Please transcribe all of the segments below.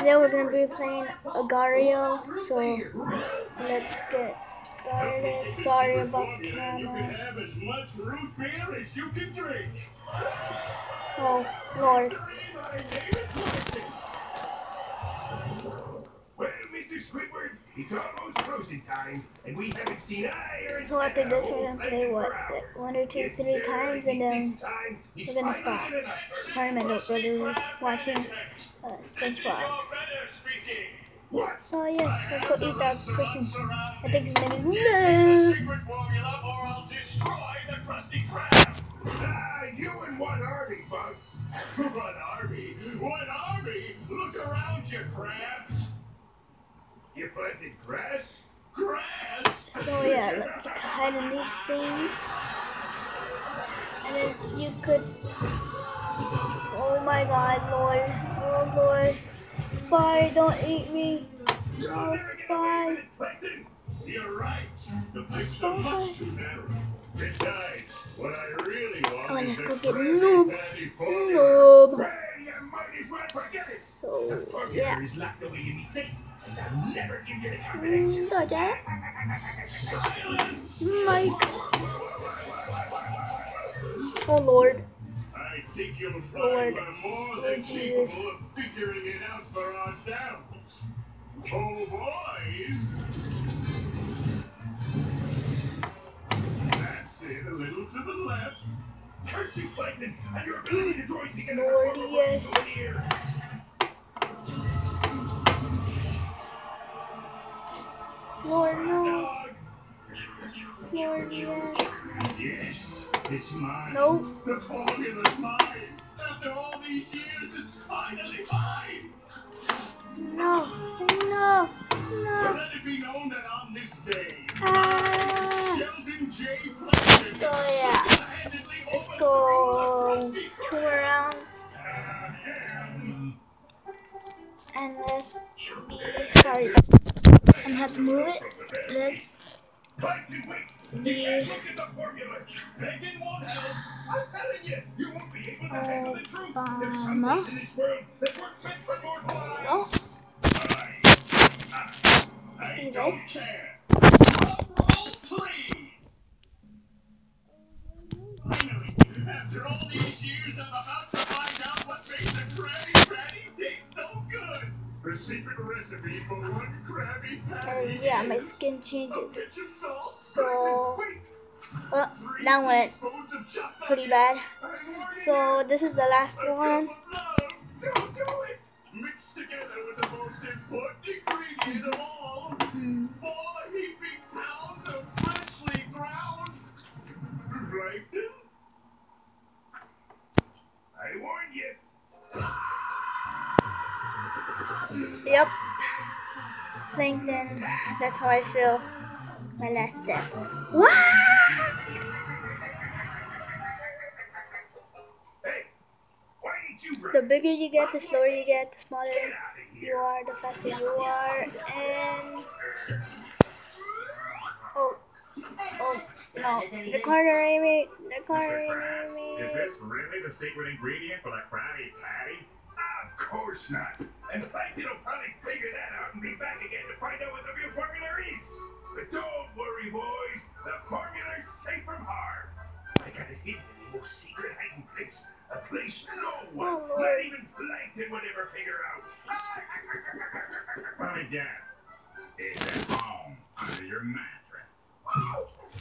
Today we're gonna be playing Agario, so let's get started. Sorry about the camera. Oh, have as much root beer as you can drink. Oh Lord. My name is Martin. Well, Mr. Squidward, it's almost closing time, and we haven't seen. So after this we're gonna play what, like one or two, three times, and then we're gonna stop. Sorry, my little brother is watching uh, SpongeBob. What? So yes, let's go eat that person. I think his name is No. Secret formula, or I'll destroy the Krusty Krab. Ah, you and one army, Bug. one army? One army? Look around you, Krabs. You planted grass? Grass? So yeah, look, you can hide in these things, and then you could. Oh my God, Lord! Oh Lord! Spy, don't eat me! Oh, no, spy! You're right. The pipes are much too narrow. Besides, what I really want Oh, let's the go get Noob. Noob. Well, you might as well forget it. So yeah, is locked away in me safe, and I'll never give you the combination. Doja, Silence! Mike. Oh Lord! I think you'll find Lord. Lord than Jesus. figuring it out for ourselves. Oh, boys! That's it, a little to the left. Curse you, Plankton, and your ability to join together. Lord, yes. It's mine. Nope. The formula's mine. After all these years, it's finally mine. No! No! No! let it be known that on this day, Ah! Sheldon J. So yeah, let's go two rounds and let's be sorry. I'm gonna have to move it. Let's Plankton, wait. be Look at the formula. Begging won't help. I'm telling you, you won't be able to handle the truth. Uh, There's uh, some Obama. things in this The secret recipe for one Krabby Patty. and yeah, my skin changes. So- Oh, three that went pretty bad. So this is the last one. of love. Plankton. That's how I feel. My last step. Wah! Hey, why ain't you The bigger you get, the slower you get, the smaller Get out of you are, the faster you are, and oh, oh no, the corner Amy, the corner Is this really the secret ingredient for the Krabby Patty? Of course not. And Plankton will probably figure that out and be back again to find out what the real formula is. But don't worry, boys. The formula's safe from harm. I got it hidden in the most secret hiding place. A place no one, Oh, not even Plankton would ever figure out. Let me guess. It's at home, under your mattress.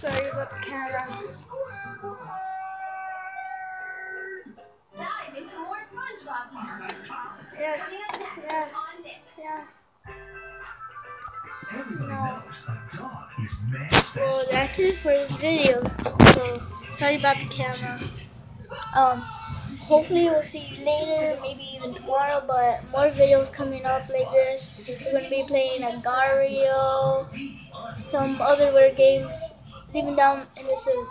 Sorry about the camera. Well, that's it for this video. So sorry about the camera. Um, hopefully we'll see you later, maybe even tomorrow. But more videos coming up like this. We're gonna be playing Agario, some other weird games. Leave them down in the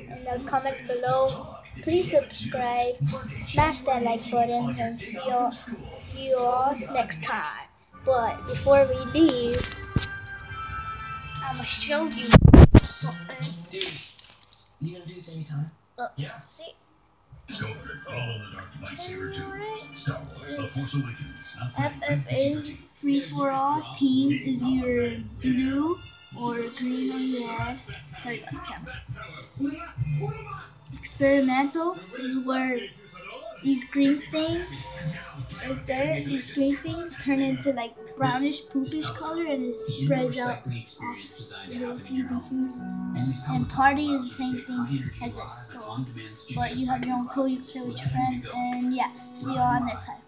in the comments below. Please subscribe, smash that like button, and see you all, see you all next time. But before we leave, I'ma show you something. Dude, you gonna do this anytime? Uh, Yeah. See, Goldberg, follow the dark lightsaber too. Star Wars: The Force Awakens. FFA free for all team is either blue or green or red. Sorry about the camera. Experimental is where these green things right there, these green things turn into like brownish poopish color and it spreads out off little seeds and fruits. And party is the same thing as this. So, but you have your own code, you play with your friends, and yeah, see you all next time.